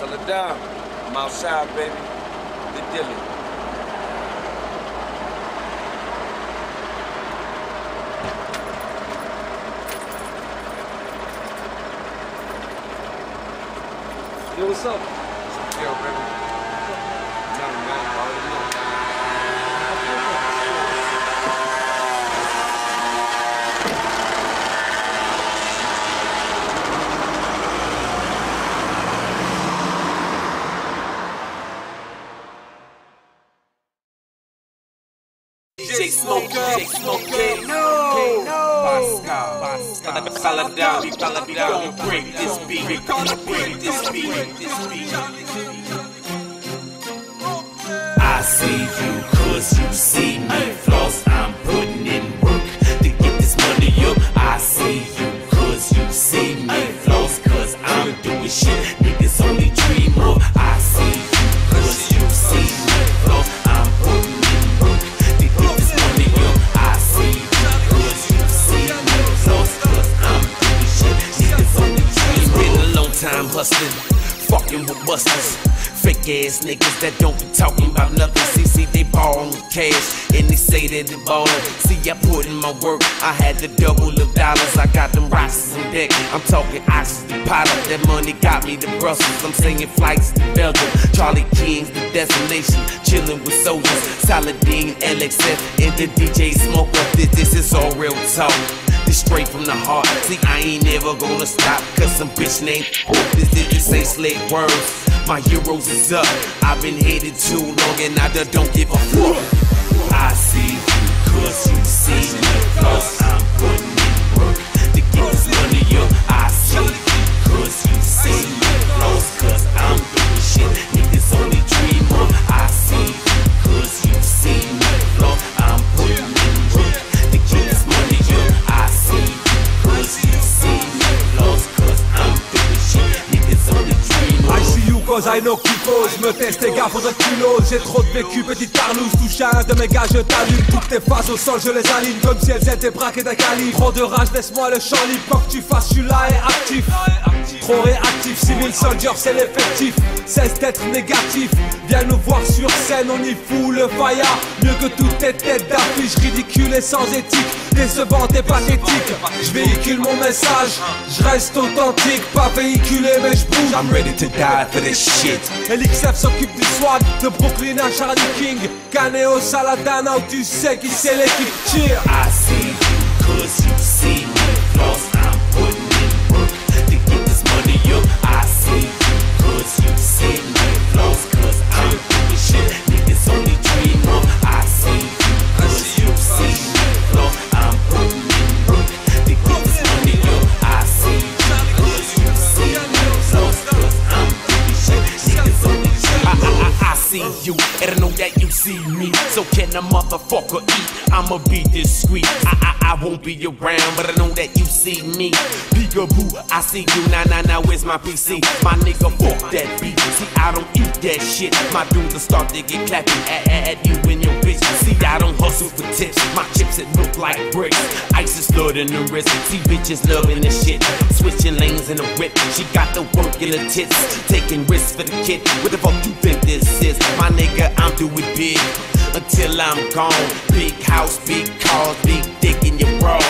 Settle it down. I'm outside, baby. The Dilly. Yo, what's up? Yo, baby. Nothing, man. You already know. DJ Smoke, DJ Smoke, no, no. Pascal, Pascal, follow down, we follow down, we break this beat, we gonna break this beat, this beat. I see you, cause you see me, fucking with busters. Fake ass niggas that don't be talking about nothing. See, see, they ballin' with cash and they say that they ballin'. See, I put in my work, I had the double of dollars. I got them rocks and deck. I'm talking oxygen powder. That money got me to Brussels. I'm singing flights to Belgium. Charlie King's the destination. Chillin' with soldiers. Saladin, LXF, and the DJ Smoker. This, this is all real talk. This straight from the heart. See, I ain't never gonna stop, cause some bitch named this, this ain't slick words. My heroes is up. I've been hated too long and I don't give a fuck. I see you, cause you see me. Cause of. I know Je me teste les gars faudrait que J'ai trop de vécu petite tarlouse Touche à un de mes gars je t'allume. Toutes tes faces au sol je les aligne Comme si elles étaient braquées d'un calibre. Trop de rage laisse-moi le champ libre. Quoi que tu fasses je suis là et actif Trop réactif civil soldier c'est l'effectif. Cesse d'être négatif. Viens nous voir sur scène on y fout le faya Mieux que toutes tes têtes d'affiche Ridicule et sans éthique. Décevante et pathétique. Je véhicule mon message. Je reste authentique Pas véhiculé mais je bouge. I'm ready to die for this shit. LXF s'occupe du swag de Brooklyn à Charlie King. Caneo Saladana où tu sais qui c'est l'équipe. Cheer I see you, see you, and I know that you see me. So can a motherfucker eat? I'ma be discreet. I, I, I won't be around, but I know that you see me. Peekaboo, I see you. Now, now, now, where's my PC? My nigga, fuck that beat. See, I don't eat that shit. My dudes will start to get clapping at, at, at you and your bitch. See, I don't tips. My chips, it look like bricks. Ice is blood in the wrist. See, bitches loving this shit. Switching lanes in the whip. She got the work in the tits. Taking risks for the kid. What the fuck you think this is? My nigga, I'm doing big until I'm gone. Big house, big cars, big dick in your bra.